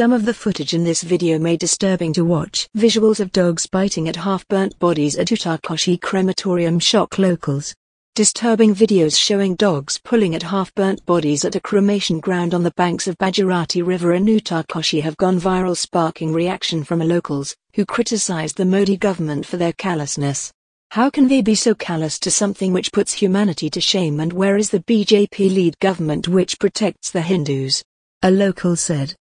Some of the footage in this video may disturbing to watch. Visuals of dogs biting at half-burnt bodies at Uttarkashi crematorium shock locals. Disturbing videos showing dogs pulling at half-burnt bodies at a cremation ground on the banks of Bhagirathi River in Uttarkashi have gone viral sparking reaction from locals, who criticized the Modi government for their callousness. How can they be so callous to something which puts humanity to shame and where is the BJP lead government which protects the Hindus? A local said.